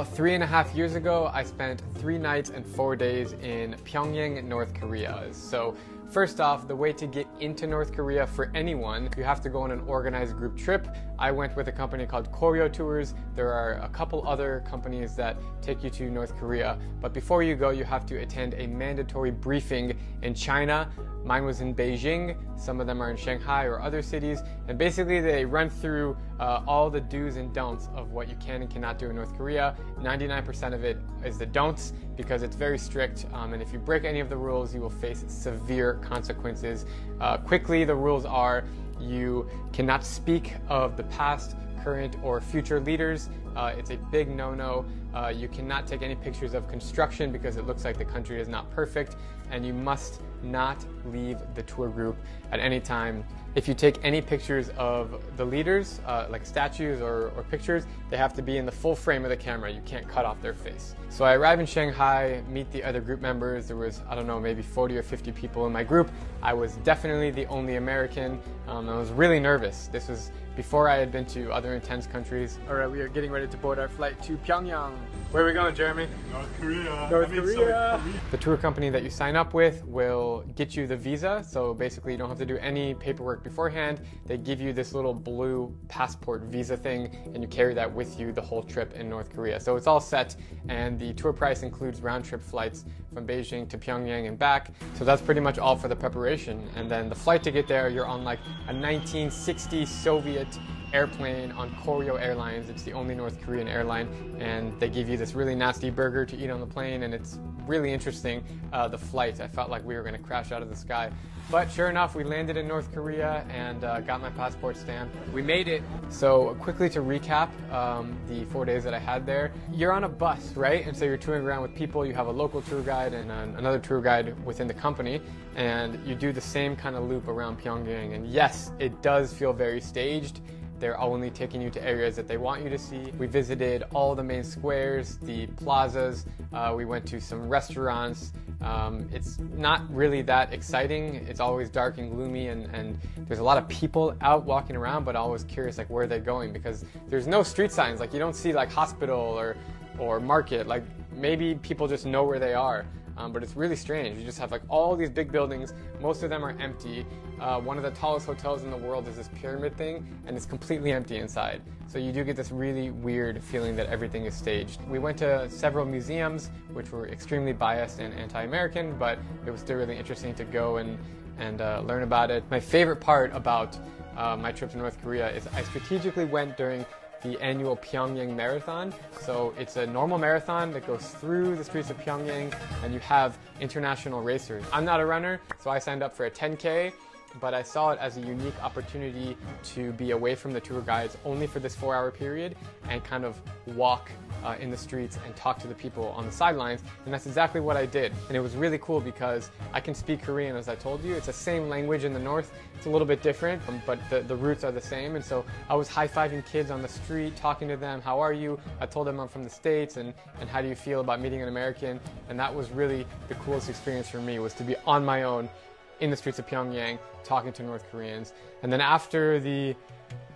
About three and a half years ago, I spent three nights and four days in Pyongyang, North Korea. So First off, the way to get into North Korea for anyone, you have to go on an organized group trip. I went with a company called Koryo Tours. There are a couple other companies that take you to North Korea. But before you go, you have to attend a mandatory briefing in China Mine was in Beijing, some of them are in Shanghai or other cities, and basically they run through uh, all the do's and don'ts of what you can and cannot do in North Korea. 99% of it is the don'ts because it's very strict, um, and if you break any of the rules, you will face severe consequences. Uh, quickly, the rules are you cannot speak of the past, current, or future leaders. Uh, it's a big no no. Uh, you cannot take any pictures of construction because it looks like the country is not perfect, and you must not leave the tour group at any time. If you take any pictures of the leaders, uh, like statues or, or, pictures, they have to be in the full frame of the camera. You can't cut off their face. So I arrive in Shanghai, meet the other group members. There was, I don't know, maybe 40 or 50 people in my group. I was definitely the only American. Um, I was really nervous. This was before I had been to other intense countries. All right, we are getting ready to board our flight to Pyongyang. Where are we going, Jeremy? North Korea. North I mean, Korea. The tour company that you sign up with will get you the visa. So basically, you don't have to do any paperwork beforehand. They give you this little blue passport visa thing, and you carry that with you the whole trip in North Korea. So it's all set, and the tour price includes round trip flights from Beijing to Pyongyang and back. So that's pretty much all for the preparation. And then the flight to get there, you're on like a 1960 Soviet airplane on Koryo Airlines. It's the only North Korean airline, and they give you this really nasty burger to eat on the plane, and it's really interesting. Uh, the flight, I felt like we were going to crash out of the sky. But sure enough, we landed in North Korea and uh, got my passport stamp. We made it. So, quickly to recap um, the four days that I had there, you're on a bus, right? And so you're touring around with people. You have a local tour guide and uh, another tour guide within the company, and you do the same kind of loop around Pyongyang. And yes, it does feel very staged they're only taking you to areas that they want you to see. We visited all the main squares, the plazas. Uh, we went to some restaurants. Um, it's not really that exciting. It's always dark and gloomy, and, and there's a lot of people out walking around, but always curious like where they're going because there's no street signs. Like you don't see like hospital or or market. Like maybe people just know where they are. Um, but it's really strange. You just have like all these big buildings. Most of them are empty. Uh, one of the tallest hotels in the world is this pyramid thing, and it's completely empty inside. So you do get this really weird feeling that everything is staged. We went to several museums, which were extremely biased and anti-American, but it was still really interesting to go and and uh, learn about it. My favorite part about uh, my trip to North Korea is I strategically went during the annual Pyongyang Marathon. So it's a normal marathon that goes through the streets of Pyongyang and you have international racers. I'm not a runner, so I signed up for a 10K but I saw it as a unique opportunity to be away from the tour guides only for this four hour period and kind of walk uh, in the streets and talk to the people on the sidelines. And that's exactly what I did. And it was really cool because I can speak Korean, as I told you. It's the same language in the north. It's a little bit different, um, but the, the roots are the same. And so I was high fiving kids on the street, talking to them, How are you? I told them I'm from the States and, and how do you feel about meeting an American? And that was really the coolest experience for me was to be on my own in the streets of Pyongyang talking to North Koreans. And then after the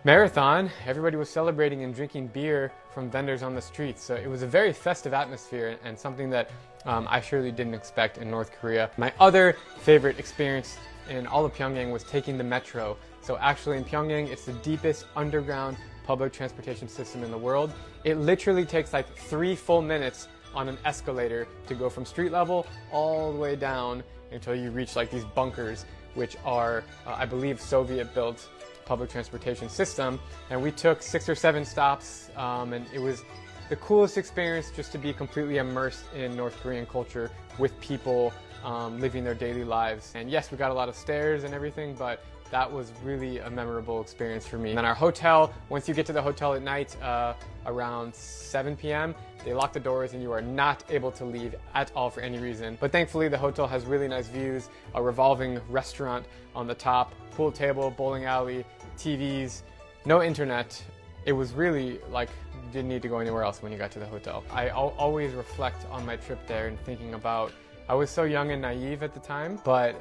marathon, everybody was celebrating and drinking beer from vendors on the streets. So it was a very festive atmosphere and something that um, I surely didn't expect in North Korea. My other favorite experience in all of Pyongyang was taking the metro. So actually in Pyongyang, it's the deepest underground public transportation system in the world. It literally takes like three full minutes on an escalator to go from street level all the way down until you reach like these bunkers, which are, uh, I believe, Soviet-built public transportation system. And we took six or seven stops, um, and it was the coolest experience just to be completely immersed in North Korean culture with people um, living their daily lives. And yes, we got a lot of stares and everything, but that was really a memorable experience for me. And then our hotel, once you get to the hotel at night uh, around 7 p.m., they lock the doors and you are not able to leave at all for any reason. But thankfully, the hotel has really nice views, a revolving restaurant on the top, pool table, bowling alley, TVs, no internet. It was really like didn't need to go anywhere else when you got to the hotel. I al always reflect on my trip there and thinking about I was so young and naive at the time, but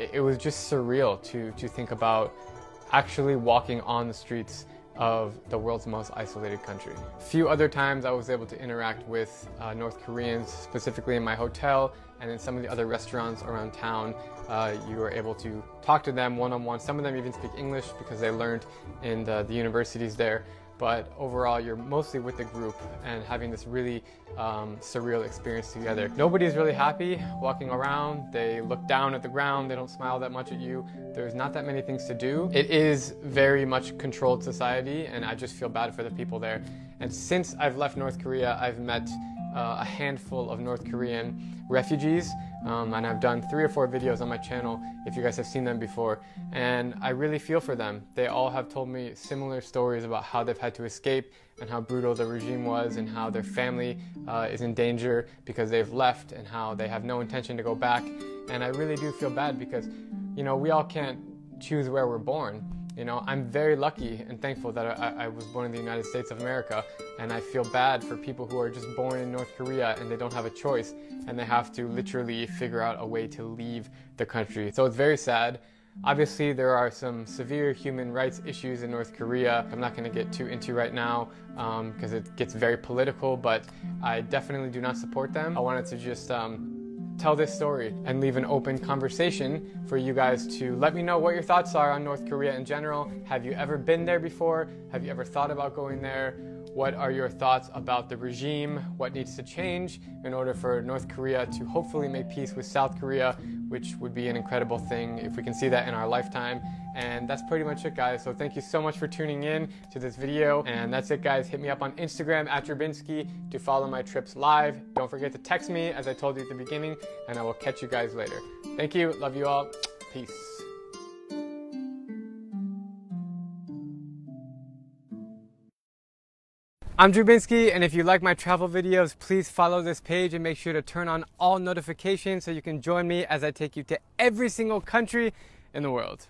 it was just surreal to to think about actually walking on the streets of the world's most isolated country. A few other times I was able to interact with uh, North Koreans, specifically in my hotel and in some of the other restaurants around town. Uh, you were able to talk to them one on one. Some of them even speak English because they learned in the, the universities there but overall you're mostly with the group and having this really um, surreal experience together. Nobody's really happy walking around. They look down at the ground. They don't smile that much at you. There's not that many things to do. It is very much controlled society and I just feel bad for the people there. And since I've left North Korea, I've met uh, a handful of North Korean refugees um, and I've done three or four videos on my channel if you guys have seen them before. And I really feel for them. They all have told me similar stories about how they've had to escape and how brutal the regime was and how their family uh, is in danger because they've left and how they have no intention to go back. And I really do feel bad because, you know, we all can't choose where we're born. You know, I'm very lucky and thankful that I, I, was born in the United States of America, and I feel bad for people who are just born in North Korea and they don't have a choice and they have to literally figure out a way to leave the country. So it's very sad. Obviously, there are some severe human rights issues in North Korea. I'm not going to get too into right now because um, it gets very political, but I definitely do not support them. I wanted to just um, tell this story and leave an open conversation for you guys to let me know what your thoughts are on North Korea in general. Have you ever been there before? Have you ever thought about going there? What are your thoughts about the regime? What needs to change in order for North Korea to hopefully make peace with South Korea, which would be an incredible thing if we can see that in our lifetime. And that's pretty much it, guys. So thank you so much for tuning in to this video. And that's it, guys. Hit me up on Instagram at Drew Binsky to follow my trips live. Don't forget to text me, as I told you at the beginning, and I will catch you guys later. Thank you. Love you all. Peace. I'm Drew Binsky, and if you like my travel videos, please follow this page and make sure to turn on all notifications so you can join me as I take you to every single country in the world.